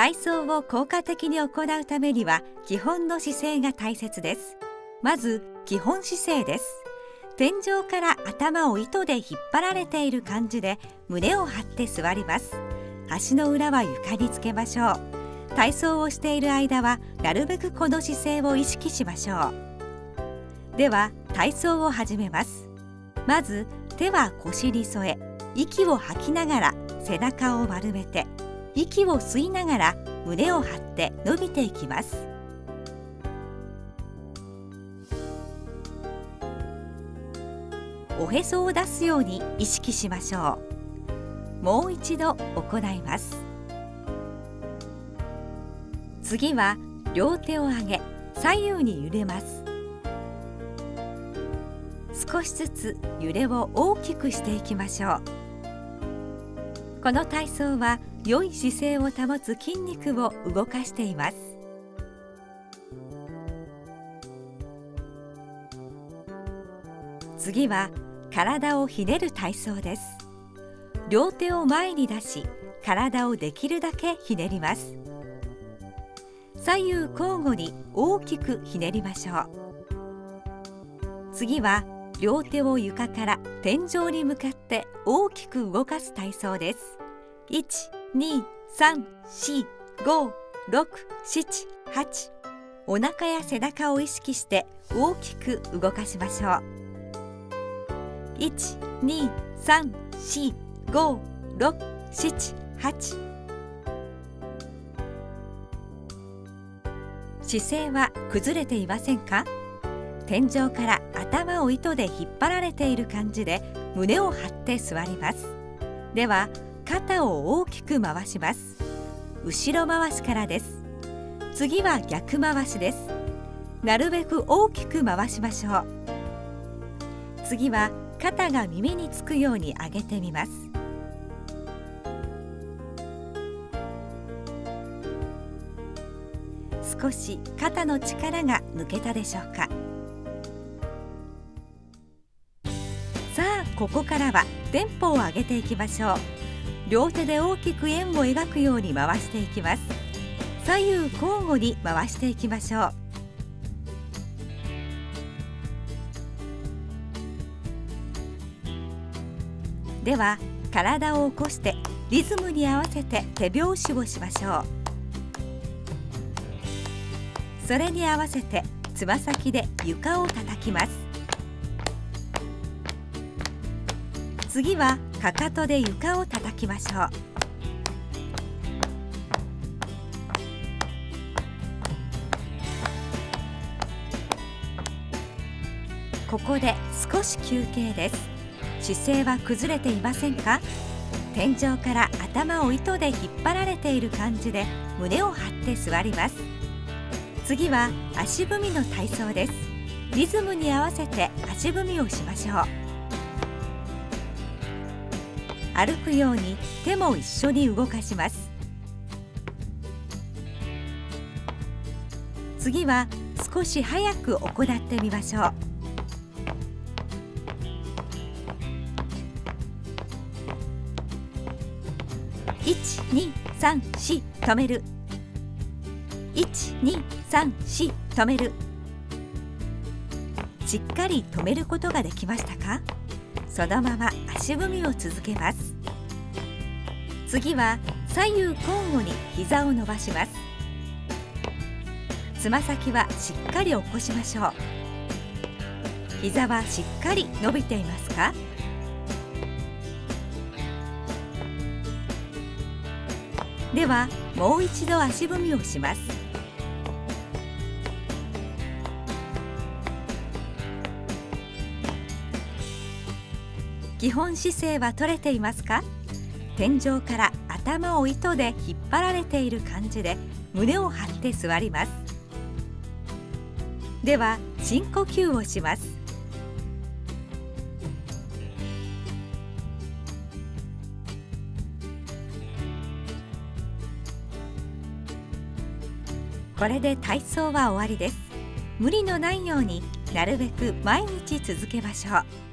体操を効果的に行うためには基本の姿勢が大切です。まず基本姿勢です。天井から頭を糸で引っ張られている感じで胸を張って座ります。足の裏は床につけましょう。体操をしている間はなるべくこの姿勢を意識しましょう。では体操を始めます。まず手は腰に添え息を吐きながら背中を丸めて息を吸いながら胸を張って伸びていきます。おへそを出すように意識しましょう。もう一度行います。次は両手を上げ左右に揺れます。少しずつ揺れを大きくしていきましょう。この体操は良い姿勢を保つ筋肉を動かしています。次は体をひねる体操です。両手を前に出し体をできるだけひねります。左右交互に大きくひねりましょう。次は両手を床から天井に向かって大きく動かす体操です。1,2,3,4,5,6,7,8お腹や背中を意識して大きく動かしましょう。123456788姿勢は崩れていませんか？天井から頭を糸で引っ張られている感じで胸を張って座ります。では肩を大きく回します。後ろ回しからです。次は逆回しです。なるべく大きく回しましょう。次は肩が耳につくように上げてみます。少し肩の力が抜けたでしょうか。ここからはテンポを上げていきましょう。両手で大きく円を描くように回していきます。左右交互に回していきましょう。では体を起こしてリズムに合わせて手拍子をしましょう。それに合わせてつま先で床を叩きます。次はかかとで床を叩きましょう。ここで少し休憩です。姿勢は崩れていませんか？天井から頭を糸で引っ張られている感じで胸を張って座ります。次は足踏みの体操です。リズムに合わせて足踏みをしましょう。歩くように手も一緒に動かします。次は少し早く行ってみましょう。1234止める。1234止める。しっかり止めることができましたか？そのまま足踏みを続けます。次は左右交互に膝を伸ばします。つま先はしっかり起こしましょう。膝はしっかり伸びていますか？ではもう一度足踏みをします。基本姿勢は取れていますか？天井から頭を糸で引っ張られている感じで胸を張って座ります。では深呼吸をします。これで体操は終わりです。無理のないようになるべく毎日続けましょう。